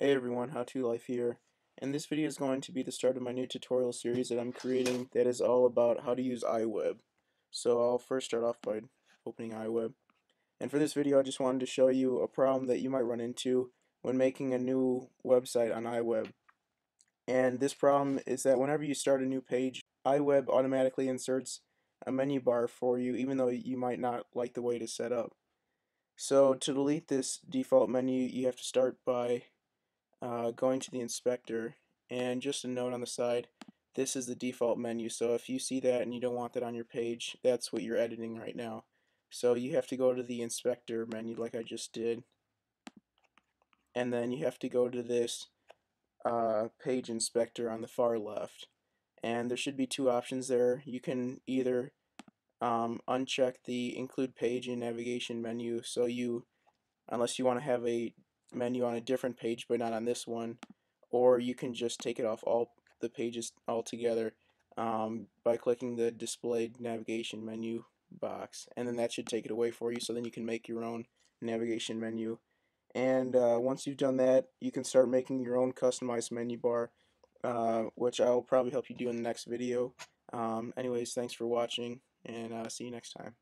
Hey everyone, How To Life here, and this video is going to be the start of my new tutorial series that I'm creating that is all about how to use iWeb. So I'll first start off by opening iWeb. And for this video I just wanted to show you a problem that you might run into when making a new website on iWeb. And this problem is that whenever you start a new page, iWeb automatically inserts a menu bar for you even though you might not like the way it is set up. So to delete this default menu you have to start by uh, going to the inspector. And just a note on the side this is the default menu. So if you see that and you don't want that on your page that's what you're editing right now. So you have to go to the inspector menu like I just did. And then you have to go to this uh, page inspector on the far left. And there should be two options there. You can either um, uncheck the include page in navigation menu. So you unless you want to have a menu on a different page but not on this one or you can just take it off all the pages altogether um, by clicking the displayed navigation menu box and then that should take it away for you so then you can make your own navigation menu. And uh, once you've done that you can start making your own customized menu bar uh, which I will probably help you do in the next video. Um, anyways thanks for watching and uh, see you next time